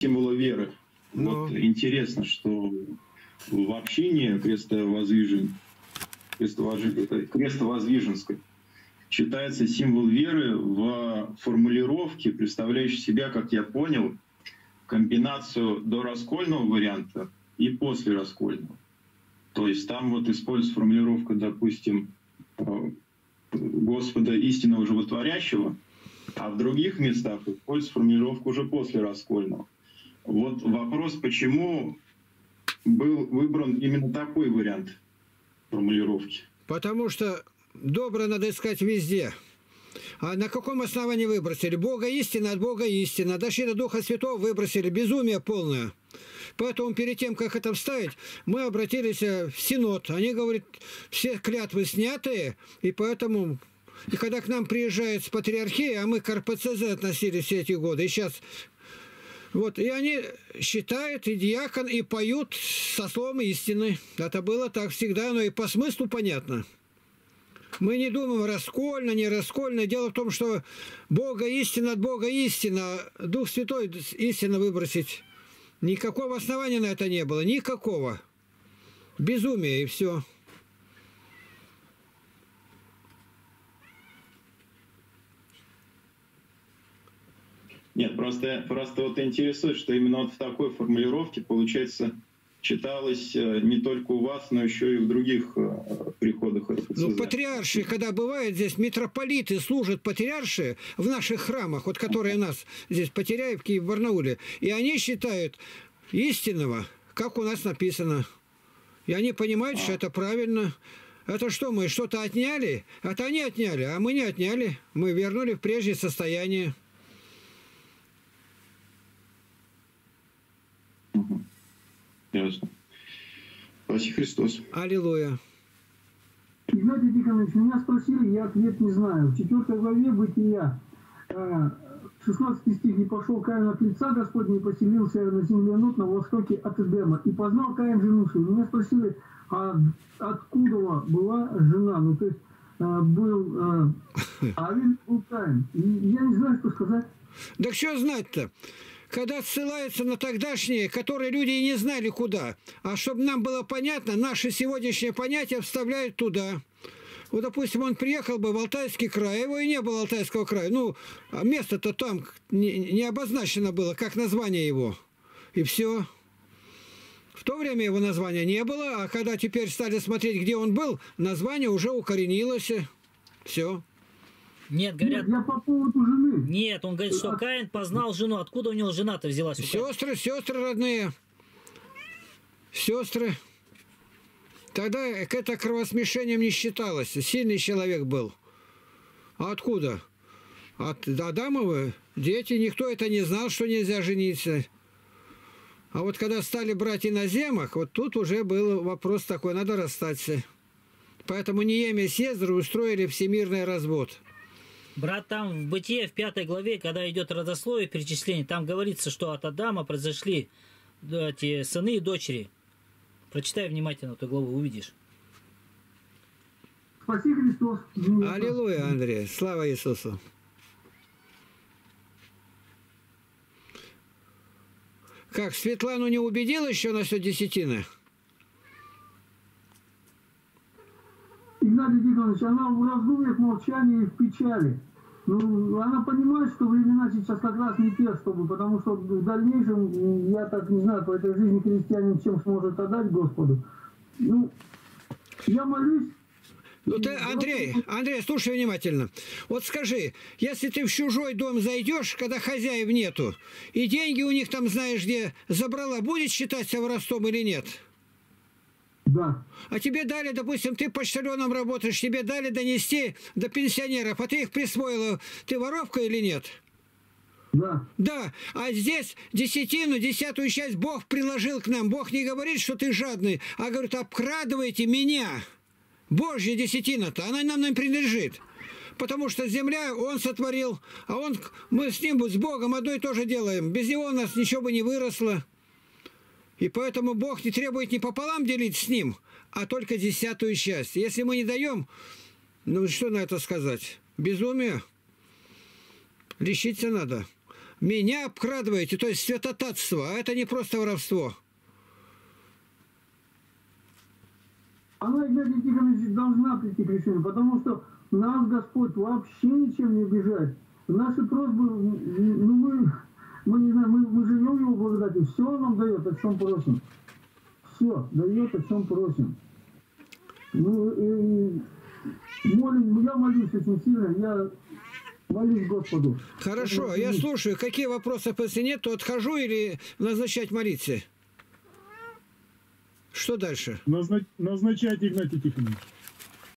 символа веры. Но... Вот интересно, что в общине крестовоздвижен, крестовоздвиженской читается символ веры в формулировке, представляющей себя, как я понял, комбинацию до раскольного варианта и после раскольного. То есть там вот используется формулировка, допустим, э, Господа истинного животворящего, а в других местах используется формулировка уже после раскольного. Вот вопрос, почему был выбран именно такой вариант формулировки? Потому что добро надо искать везде. А на каком основании выбросили? Бога истина от Бога истина. Дошли до Духа Святого, выбросили. Безумие полное. Поэтому перед тем, как это вставить, мы обратились в Синод. Они говорят, все клятвы снятые, и поэтому... И когда к нам приезжают с патриархии, а мы к РПЦЗ относились все эти годы, и сейчас вот, и они считают, и диакон, и поют со словом истины. Это было так всегда, но и по смыслу понятно. Мы не думаем раскольно, не раскольно. Дело в том, что Бога истина от Бога истина, Дух Святой истина выбросить. Никакого основания на это не было, никакого. Безумие и все. Нет, просто, просто вот интересует, что именно вот в такой формулировке, получается, читалось э, не только у вас, но еще и в других э, приходах. Ну, патриарши, когда бывает здесь, митрополиты служат патриарши в наших храмах, вот которые нас здесь, Потеряевки и в Барнауле, и они считают истинного, как у нас написано. И они понимают, что это правильно. Это что, мы что-то отняли? Это они отняли, а мы не отняли. Мы вернули в прежнее состояние. Спаси Христос. Аллилуйя. Игнатий Тихонович, меня спросили, я ответ не знаю. В 4 главе Бытия, 16 э, стих, «Не пошел Каин от лица Господня и поселился на земле Нут на востоке от Эдема. И познал Каин жену свою». Меня спросили, а откуда была жена? Ну, то есть э, был э, Авель, был Каин. И я не знаю, что сказать. Да что знать-то? Когда ссылаются на тогдашние, которые люди и не знали куда. А чтобы нам было понятно, наши сегодняшние понятия вставляют туда. Вот, допустим, он приехал бы в Алтайский край, его и не было Алтайского края. Ну, а место-то там не, обозначено было, как название его. И все. В то время его названия не было, а когда теперь стали смотреть, где он был, название уже укоренилось. Все. Нет, говорят... Нет, я по поводу жены. Нет, он говорит, что Каин познал жену. Откуда у него жена-то взялась? Сестры, сестры родные. Сестры. Тогда это кровосмешением не считалось. Сильный человек был. А откуда? От Адамова дети, никто это не знал, что нельзя жениться. А вот когда стали брать иноземок, вот тут уже был вопрос такой, надо расстаться. Поэтому Неемия и Сезр устроили всемирный развод. Брат, там в Бытие, в пятой главе, когда идет родословие перечисление, там говорится, что от Адама произошли эти сыны и дочери. Прочитай внимательно эту главу, увидишь. Спаси Христос. Аллилуйя, Андрей. Слава Иисусу. Как, Светлану не убедил еще насчет десятины? Игнатий Тихонович, она в раздумьях, молчании и в печали. Ну, она понимает, что времена сейчас как раз не те, чтобы, потому что в дальнейшем, я так не знаю, по этой жизни христианин чем сможет отдать Господу. Ну, я молюсь, ну ты, Андрей, Андрей, слушай внимательно. Вот скажи, если ты в чужой дом зайдешь, когда хозяев нету, и деньги у них там знаешь где забрала, будет считаться воровством или нет? Да. А тебе дали, допустим, ты почтальоном работаешь, тебе дали донести до пенсионеров, а ты их присвоила. Ты воровка или нет? Да. Да. А здесь десятину, десятую часть Бог приложил к нам. Бог не говорит, что ты жадный, а говорит, обкрадывайте меня. Божья десятина-то, она нам не принадлежит. Потому что земля он сотворил, а он, мы с ним, с Богом одно и то же делаем. Без него у нас ничего бы не выросло. И поэтому Бог не требует не пополам делить с Ним, а только десятую часть. Если мы не даем, ну что на это сказать? Безумие. Лечиться надо. Меня обкрадываете, то есть святотатство, а это не просто воровство. Она, Игнатий Тихонович, должна прийти к решению, потому что нас Господь вообще ничем не обижает. Наши просьбы, ну мы, мы не знаем, мы, мы живем его благодати, все он нам дает, о чем просим. Все, дает, о чем просим. Ну, и молим, я молюсь очень сильно, я молюсь Господу. Хорошо, я слушаю. Какие вопросы, если нет, то отхожу или назначать молиться? Что дальше? Назна- Назначайте, Игнатий Тихонович.